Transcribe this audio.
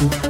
Música